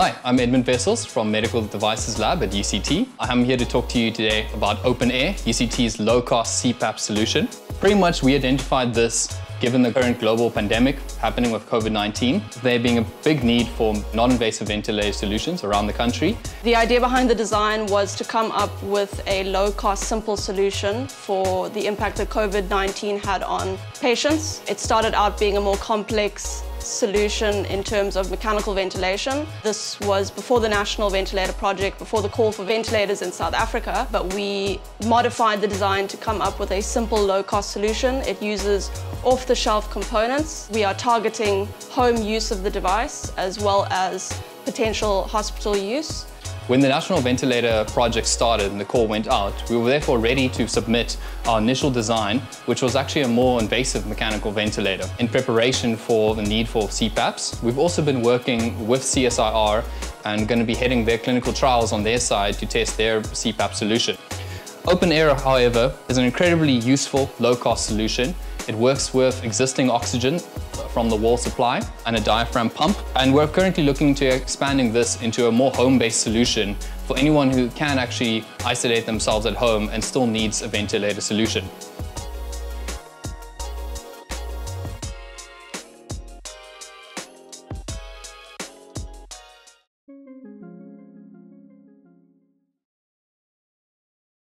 Hi, I'm Edmund Wessels from Medical Devices Lab at UCT. I'm here to talk to you today about Open Air, UCT's low-cost CPAP solution. Pretty much we identified this given the current global pandemic happening with COVID-19, there being a big need for non-invasive ventilator solutions around the country. The idea behind the design was to come up with a low-cost, simple solution for the impact that COVID-19 had on patients. It started out being a more complex solution in terms of mechanical ventilation. This was before the National Ventilator Project, before the call for ventilators in South Africa, but we modified the design to come up with a simple low-cost solution. It uses off-the-shelf components. We are targeting home use of the device as well as potential hospital use. When the National Ventilator project started and the call went out, we were therefore ready to submit our initial design, which was actually a more invasive mechanical ventilator. In preparation for the need for CPAPs, we've also been working with CSIR and going to be heading their clinical trials on their side to test their CPAP solution. Open Air, however, is an incredibly useful, low-cost solution. It works with existing oxygen from the wall supply and a diaphragm pump. And we're currently looking to expanding this into a more home-based solution for anyone who can actually isolate themselves at home and still needs a ventilator solution.